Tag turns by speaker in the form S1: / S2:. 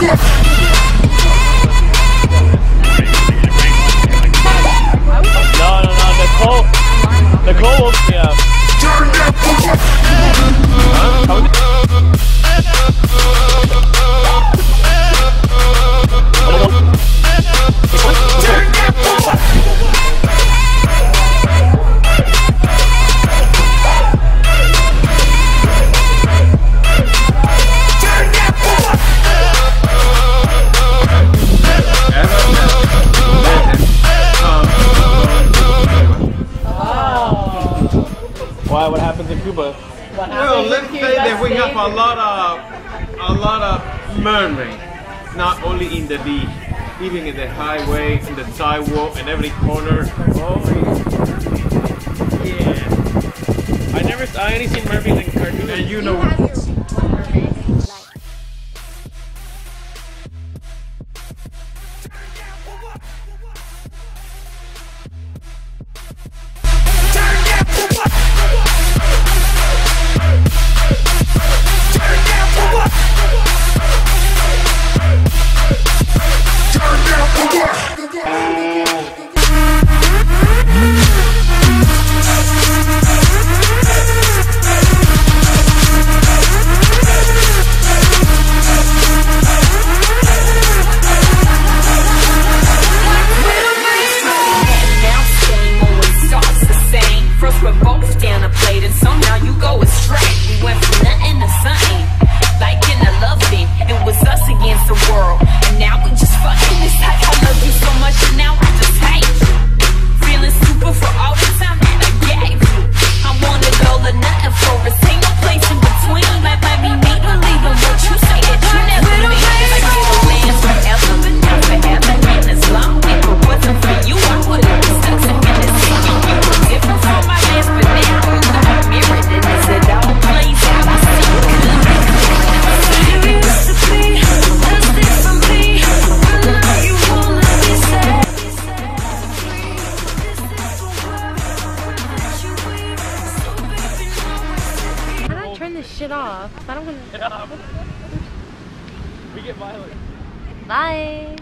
S1: Yes. about what happens in Cuba.
S2: Well, let's say that we have a lot of a lot of murmuring, not only in the beach, even in the highway, in the sidewalk, in every corner.
S1: Oh,
S2: yeah.
S1: I never, I only seen mermaids in cartoons.
S2: And you know.
S3: shit off. I.
S1: We get violent.
S3: Bye.